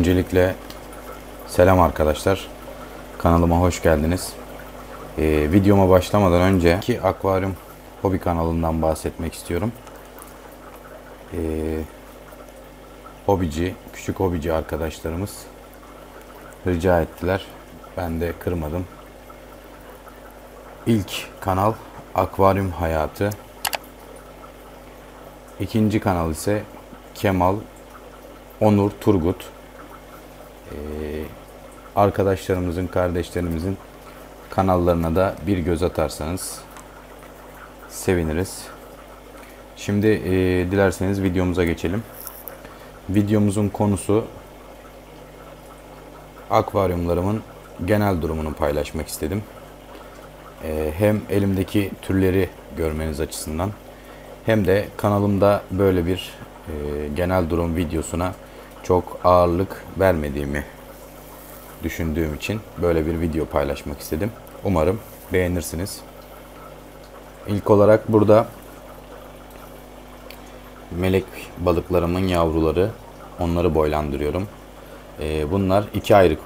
Öncelikle selam arkadaşlar. Kanalıma hoş geldiniz. Ee, videoma başlamadan önce ki akvaryum hobi kanalından bahsetmek istiyorum. Ee, hobici, küçük hobici arkadaşlarımız rica ettiler. Ben de kırmadım. İlk kanal Akvaryum Hayatı. İkinci kanal ise Kemal Onur Turgut. Ee, arkadaşlarımızın, kardeşlerimizin kanallarına da bir göz atarsanız seviniriz. Şimdi e, dilerseniz videomuza geçelim. Videomuzun konusu akvaryumlarımın genel durumunu paylaşmak istedim. E, hem elimdeki türleri görmeniz açısından hem de kanalımda böyle bir e, genel durum videosuna çok ağırlık vermediğimi düşündüğüm için böyle bir video paylaşmak istedim. Umarım beğenirsiniz. İlk olarak burada melek balıklarımın yavruları onları boylandırıyorum. Ee, bunlar iki aylık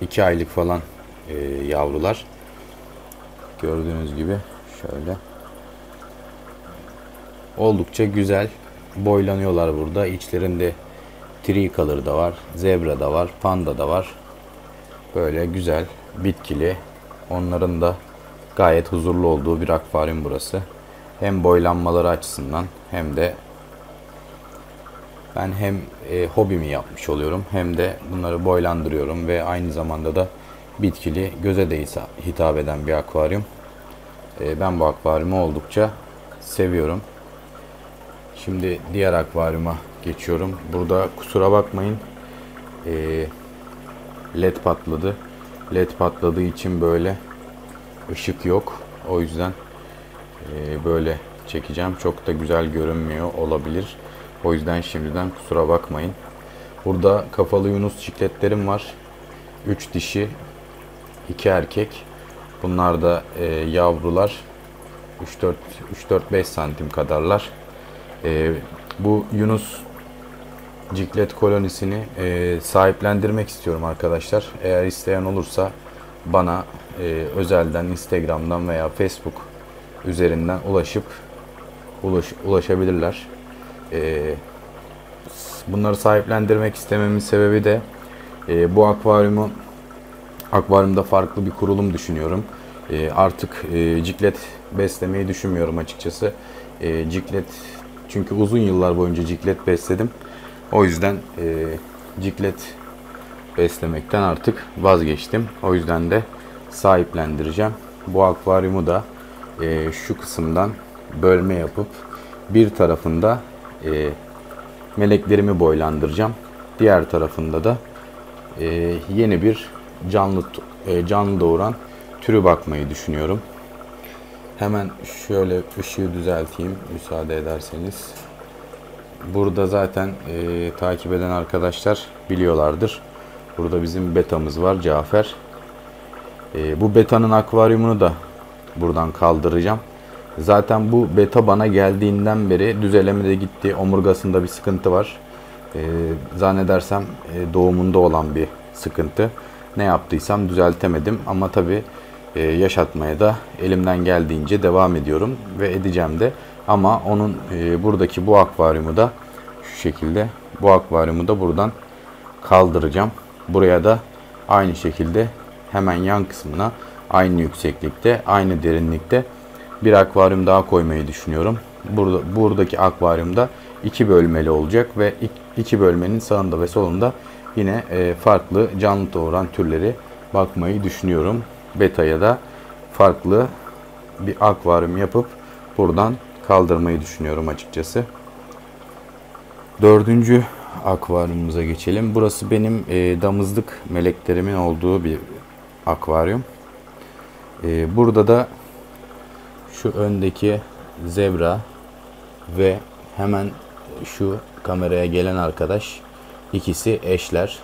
iki aylık falan e, yavrular. Gördüğünüz gibi şöyle oldukça güzel boylanıyorlar burada. İçlerinde tricolor da var, zebra da var, panda da var. Böyle güzel, bitkili. Onların da gayet huzurlu olduğu bir akvaryum burası. Hem boylanmaları açısından hem de ben hem e, hobimi yapmış oluyorum hem de bunları boylandırıyorum ve aynı zamanda da bitkili göze de hitap eden bir akvaryum. E, ben bu akvaryumu oldukça seviyorum. Şimdi diğer akvaryuma geçiyorum. Burada kusura bakmayın e, led patladı. Led patladığı için böyle ışık yok. O yüzden e, böyle çekeceğim. Çok da güzel görünmüyor olabilir. O yüzden şimdiden kusura bakmayın. Burada kafalı yunus çikletlerim var. 3 dişi, 2 erkek. Bunlar da e, yavrular. 3-4-5 santim kadarlar. E, bu Yunus ciklet kolonisini e, sahiplendirmek istiyorum arkadaşlar. Eğer isteyen olursa bana e, özelden Instagram'dan veya Facebook üzerinden ulaşıp ulaş, ulaşabilirler. E, bunları sahiplendirmek istememin sebebi de e, bu akvaryumu akvaryumda farklı bir kurulum düşünüyorum. E, artık e, ciklet beslemeyi düşünmüyorum açıkçası. E, ciklet çünkü uzun yıllar boyunca ciklet besledim. O yüzden e, ciklet beslemekten artık vazgeçtim. O yüzden de sahiplendireceğim. Bu akvaryumu da e, şu kısımdan bölme yapıp bir tarafında e, meleklerimi boylandıracağım. Diğer tarafında da e, yeni bir canlı e, canlı doğuran türü bakmayı düşünüyorum. Hemen şöyle ışığı düzelteyim müsaade ederseniz. Burada zaten e, takip eden arkadaşlar biliyorlardır. Burada bizim betamız var Cafer. E, bu betanın akvaryumunu da buradan kaldıracağım. Zaten bu beta bana geldiğinden beri düzelemede gitti. Omurgasında bir sıkıntı var. E, zannedersem e, doğumunda olan bir sıkıntı. Ne yaptıysam düzeltemedim ama tabi e, yaşatmaya da elimden geldiğince devam ediyorum ve edeceğim de. Ama onun e, buradaki bu akvaryumu da şu şekilde bu akvaryumu da buradan kaldıracağım. Buraya da aynı şekilde hemen yan kısmına aynı yükseklikte, aynı derinlikte bir akvaryum daha koymayı düşünüyorum. Burada buradaki akvaryumda iki bölmeli olacak ve iki bölmenin sağında ve solunda yine e, farklı canlı doğuran türleri bakmayı düşünüyorum. Beta'ya da farklı bir akvaryum yapıp buradan kaldırmayı düşünüyorum açıkçası. Dördüncü akvaryumumuza geçelim. Burası benim e, damızlık meleklerimin olduğu bir akvaryum. E, burada da şu öndeki zebra ve hemen şu kameraya gelen arkadaş ikisi eşler.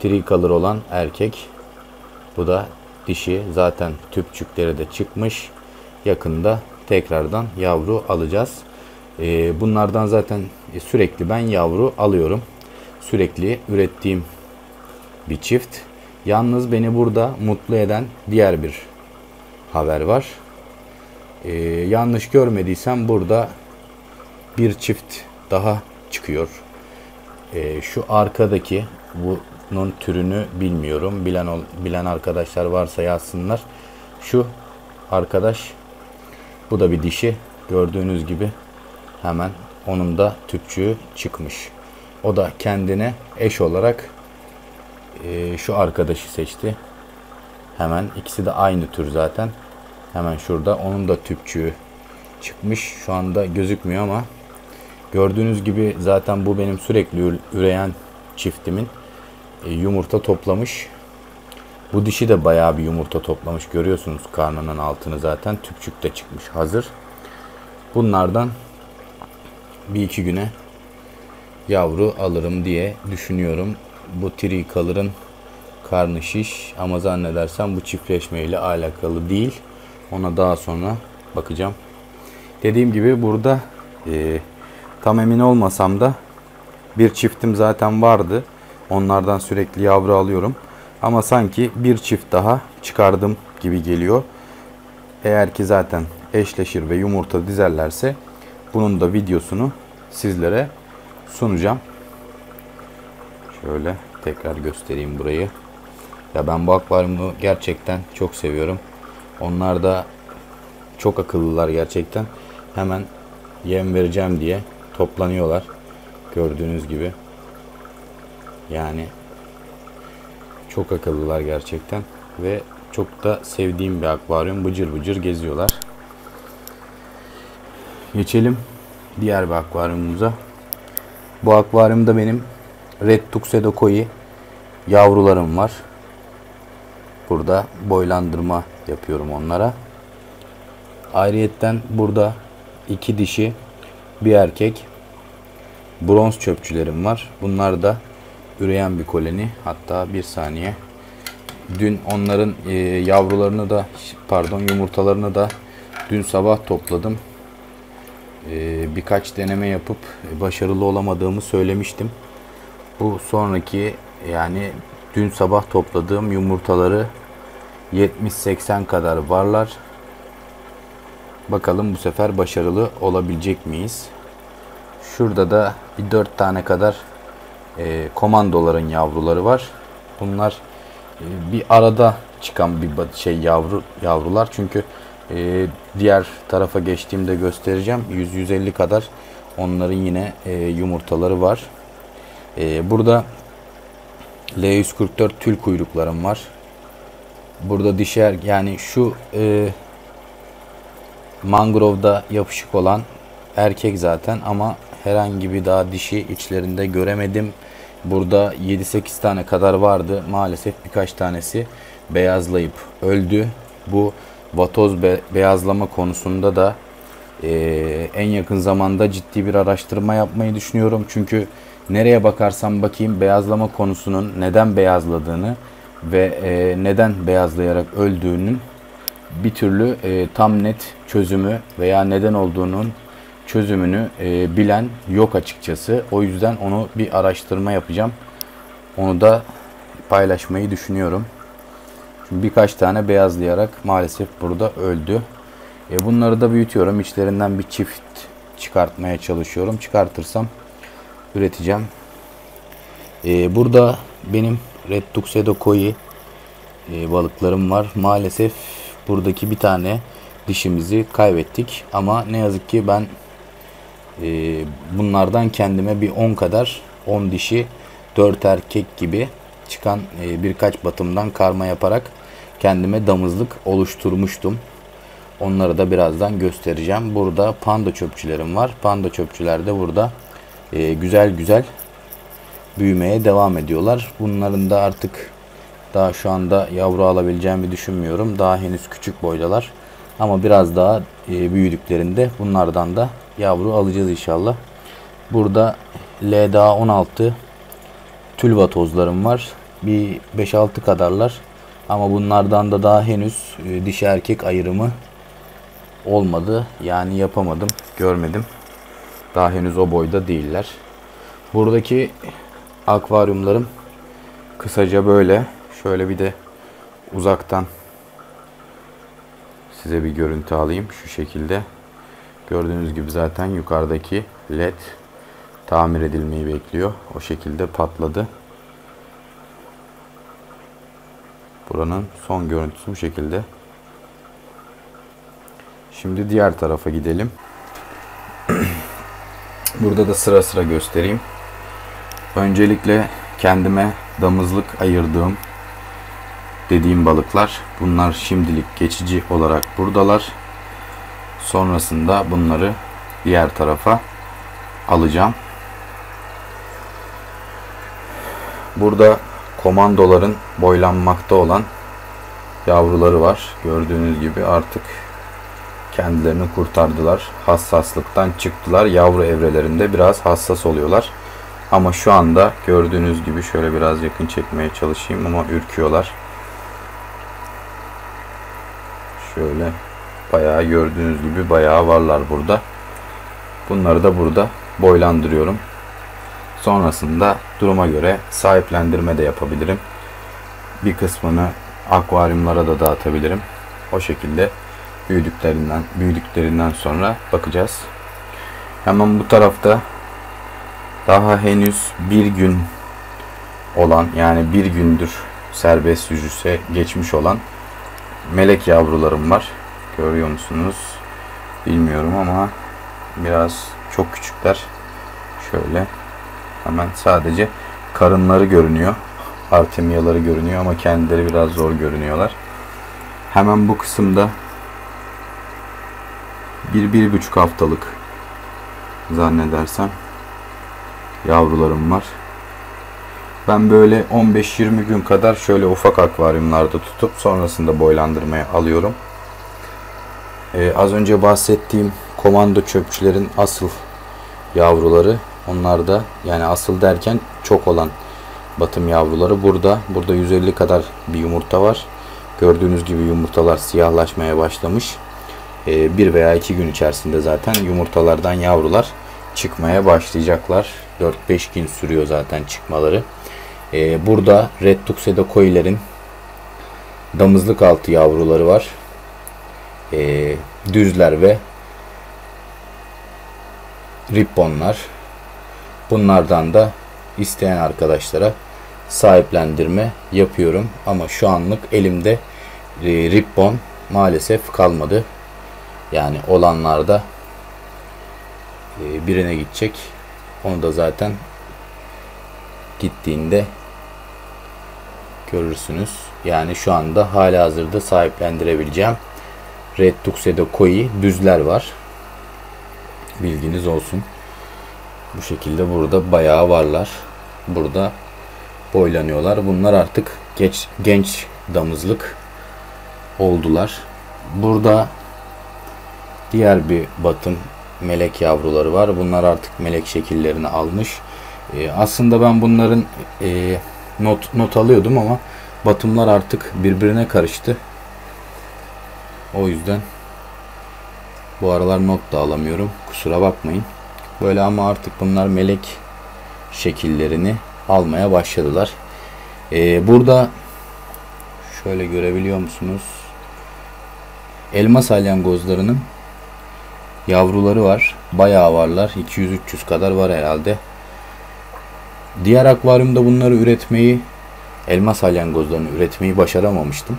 Tricolor olan erkek. Bu da dişi. Zaten tüpçükleri de çıkmış. Yakında tekrardan yavru alacağız. Bunlardan zaten sürekli ben yavru alıyorum. Sürekli ürettiğim bir çift. Yalnız beni burada mutlu eden diğer bir haber var. Ee, yanlış görmediysem burada bir çift daha çıkıyor. Ee, şu arkadaki bunun türünü bilmiyorum. Bilen bilen arkadaşlar varsa yazsınlar. Şu arkadaş bu da bir dişi. Gördüğünüz gibi hemen onun da tüpçüğü çıkmış. O da kendine eş olarak e, şu arkadaşı seçti. Hemen ikisi de aynı tür zaten. Hemen şurada onun da tüpçüğü çıkmış. Şu anda gözükmüyor ama gördüğünüz gibi zaten bu benim sürekli üreyen çiftimin e, yumurta toplamış. Bu dişi de bayağı bir yumurta toplamış. Görüyorsunuz karnının altını zaten. Tüpçük de çıkmış hazır. Bunlardan bir iki güne yavru alırım diye düşünüyorum. Bu tricolor'ın karnı şiş ama zannedersem bu çiftleşme ile alakalı değil. Ona daha sonra bakacağım. Dediğim gibi burada e, tam emin olmasam da bir çiftim zaten vardı. Onlardan sürekli yavru alıyorum. Ama sanki bir çift daha çıkardım gibi geliyor. Eğer ki zaten eşleşir ve yumurta dizerlerse bunun da videosunu sizlere sunacağım. Şöyle tekrar göstereyim burayı. Ya ben bu akvaryumu gerçekten çok seviyorum. Onlar da çok akıllılar gerçekten. Hemen yem vereceğim diye toplanıyorlar. Gördüğünüz gibi. Yani çok akıllılar gerçekten ve çok da sevdiğim bir akvaryum. Bıcır bıcır geziyorlar. Geçelim diğer bir akvaryumumuza. Bu akvaryumda benim Red Tuxedo Koi yavrularım var. Burada boylandırma yapıyorum onlara. Ayrıyetten burada iki dişi bir erkek bronz çöpçülerim var. Bunlar da üreyen bir koloni. Hatta bir saniye. Dün onların e, yavrularını da pardon yumurtalarını da dün sabah topladım. E, birkaç deneme yapıp başarılı olamadığımı söylemiştim. Bu sonraki yani dün sabah topladığım yumurtaları 70-80 kadar varlar. Bakalım bu sefer başarılı olabilecek miyiz? Şurada da bir 4 tane kadar e, komandoların yavruları var. Bunlar e, bir arada çıkan bir şey yavru yavrular çünkü e, diğer tarafa geçtiğimde göstereceğim 100-150 kadar onların yine e, yumurtaları var. E, burada L144 tül kuyruklarım var. Burada dişer yani şu e, mangrovda yapışık olan erkek zaten ama herhangi bir daha dişi içlerinde göremedim. Burada 7-8 tane kadar vardı. Maalesef birkaç tanesi beyazlayıp öldü. Bu vatoz be beyazlama konusunda da e, en yakın zamanda ciddi bir araştırma yapmayı düşünüyorum. Çünkü nereye bakarsam bakayım beyazlama konusunun neden beyazladığını ve e, neden beyazlayarak öldüğünün bir türlü e, tam net çözümü veya neden olduğunun çözümünü e, bilen yok açıkçası. O yüzden onu bir araştırma yapacağım. Onu da paylaşmayı düşünüyorum. Çünkü birkaç tane beyazlayarak maalesef burada öldü. E, bunları da büyütüyorum. İçlerinden bir çift çıkartmaya çalışıyorum. Çıkartırsam üreteceğim. E, burada benim Red Tuxedo Koi e, balıklarım var. Maalesef buradaki bir tane dişimizi kaybettik. Ama ne yazık ki ben e, bunlardan kendime bir 10 kadar 10 dişi 4 erkek gibi çıkan e, birkaç batımdan karma yaparak kendime damızlık oluşturmuştum. Onları da birazdan göstereceğim. Burada panda çöpçülerim var. Panda çöpçüler de burada e, güzel güzel büyümeye devam ediyorlar. Bunların da artık daha şu anda yavru alabileceğimi düşünmüyorum. Daha henüz küçük boydalar. Ama biraz daha e, büyüdüklerinde bunlardan da yavru alacağız inşallah. Burada LDA 16 tülva tozlarım var. Bir 5-6 kadarlar. Ama bunlardan da daha henüz e, dişi erkek ayrımı olmadı. Yani yapamadım, görmedim. Daha henüz o boyda değiller. Buradaki akvaryumlarım kısaca böyle. Şöyle bir de uzaktan size bir görüntü alayım şu şekilde. Gördüğünüz gibi zaten yukarıdaki led tamir edilmeyi bekliyor. O şekilde patladı. Buranın son görüntüsü bu şekilde. Şimdi diğer tarafa gidelim. Burada da sıra sıra göstereyim. Öncelikle kendime damızlık ayırdığım dediğim balıklar. Bunlar şimdilik geçici olarak buradalar. Sonrasında bunları diğer tarafa alacağım. Burada komandoların boylanmakta olan yavruları var. Gördüğünüz gibi artık kendilerini kurtardılar. Hassaslıktan çıktılar. Yavru evrelerinde biraz hassas oluyorlar. Ama şu anda gördüğünüz gibi şöyle biraz yakın çekmeye çalışayım ama ürküyorlar. Şöyle bayağı gördüğünüz gibi bayağı varlar burada. Bunları da burada boylandırıyorum. Sonrasında duruma göre sahiplendirme de yapabilirim. Bir kısmını akvaryumlara da dağıtabilirim. O şekilde büyüdüklerinden büyüdüklerinden sonra bakacağız. Hemen bu tarafta daha henüz bir gün olan yani bir gündür serbest yüzüşe geçmiş olan melek yavrularım var. Görüyor musunuz? Bilmiyorum ama biraz çok küçükler. Şöyle hemen sadece karınları görünüyor. Artemiyaları görünüyor ama kendileri biraz zor görünüyorlar. Hemen bu kısımda bir, bir buçuk haftalık zannedersem yavrularım var. Ben böyle 15-20 gün kadar şöyle ufak akvaryumlarda tutup sonrasında boylandırmaya alıyorum. Ee, az önce bahsettiğim komando çöpçülerin asıl yavruları onlar da yani asıl derken çok olan batım yavruları burada. Burada 150 kadar bir yumurta var. Gördüğünüz gibi yumurtalar siyahlaşmaya başlamış. Ee, bir veya iki gün içerisinde zaten yumurtalardan yavrular çıkmaya başlayacaklar. 4-5 gün sürüyor zaten çıkmaları. Ee, burada Red Tuxedo koilerin damızlık altı yavruları var. Ee, düzler ve ribbonlar. Bunlardan da isteyen arkadaşlara sahiplendirme yapıyorum. Ama şu anlık elimde e, ribbon maalesef kalmadı. Yani olanlarda e, birine gidecek. Onu da zaten gittiğinde görürsünüz. Yani şu anda hala hazırda sahiplendirebileceğim Red Tuxedo Koi düzler var. Bilginiz olsun. Bu şekilde burada bayağı varlar. Burada boylanıyorlar. Bunlar artık geç, genç damızlık oldular. Burada diğer bir batım melek yavruları var. Bunlar artık melek şekillerini almış. E, aslında ben bunların e, not not alıyordum ama batımlar artık birbirine karıştı. O yüzden bu aralar not da alamıyorum. Kusura bakmayın. Böyle ama artık bunlar melek şekillerini almaya başladılar. Ee, burada şöyle görebiliyor musunuz? Elma salyangozlarının yavruları var. Bayağı varlar. 200-300 kadar var herhalde. Diğer akvaryumda bunları üretmeyi elma salyangozlarını üretmeyi başaramamıştım.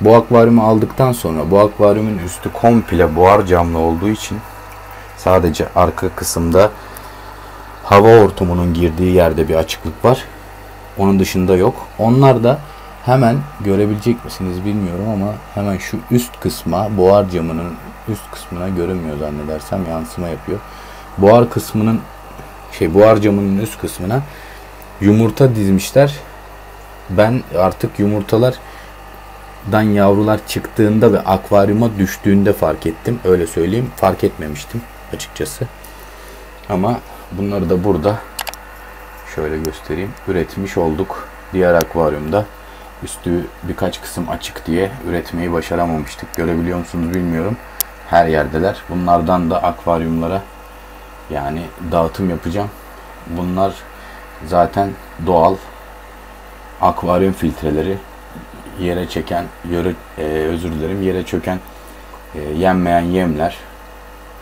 Bu akvaryumu aldıktan sonra bu akvaryumun üstü komple buhar camlı olduğu için sadece arka kısımda hava ortamının girdiği yerde bir açıklık var. Onun dışında yok. Onlar da hemen görebilecek misiniz bilmiyorum ama hemen şu üst kısma buhar camının üst kısmına görünmüyor zannedersem yansıma yapıyor. Buhar kısmının şey buhar camının üst kısmına yumurta dizmişler. Ben artık yumurtalar dan yavrular çıktığında ve akvaryuma düştüğünde fark ettim. Öyle söyleyeyim. Fark etmemiştim açıkçası. Ama bunları da burada şöyle göstereyim. Üretmiş olduk. Diğer akvaryumda üstü birkaç kısım açık diye üretmeyi başaramamıştık. Görebiliyor musunuz bilmiyorum. Her yerdeler. Bunlardan da akvaryumlara yani dağıtım yapacağım. Bunlar zaten doğal akvaryum filtreleri yere çeken, yere, e, özür dilerim, yere çöken e, yenmeyen yemler,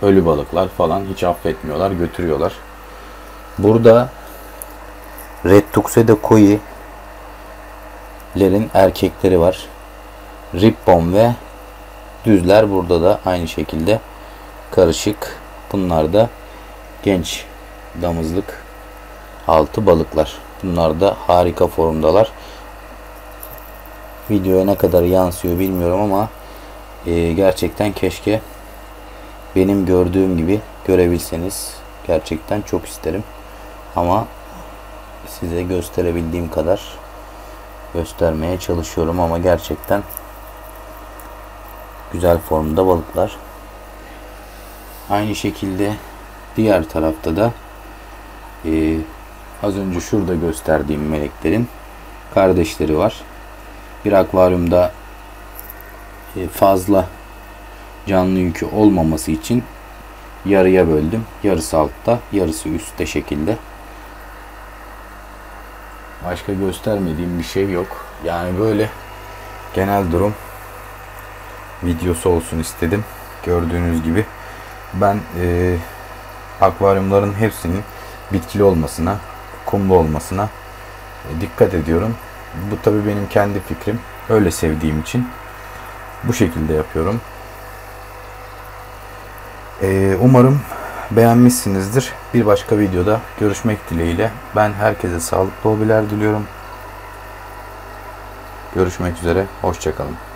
ölü balıklar falan hiç affetmiyorlar, götürüyorlar. Burada Red Tuxedo Koi lerin erkekleri var. Ribbon ve düzler burada da aynı şekilde karışık. Bunlar da genç damızlık altı balıklar. Bunlar da harika formdalar. Videoya ne kadar yansıyor bilmiyorum ama e, gerçekten keşke benim gördüğüm gibi görebilseniz. Gerçekten çok isterim. Ama size gösterebildiğim kadar göstermeye çalışıyorum ama gerçekten güzel formda balıklar. Aynı şekilde diğer tarafta da e, az önce şurada gösterdiğim meleklerin kardeşleri var. Bir akvaryumda e, fazla canlı yükü olmaması için yarıya böldüm. Yarısı altta, yarısı üstte şekilde. Başka göstermediğim bir şey yok. Yani böyle genel durum videosu olsun istedim. Gördüğünüz gibi ben e, akvaryumların hepsinin bitkili olmasına, kumlu olmasına e, dikkat ediyorum. Bu tabi benim kendi fikrim. Öyle sevdiğim için bu şekilde yapıyorum. E, umarım beğenmişsinizdir. Bir başka videoda görüşmek dileğiyle. Ben herkese sağlıklı hobiler diliyorum. Görüşmek üzere. Hoşçakalın.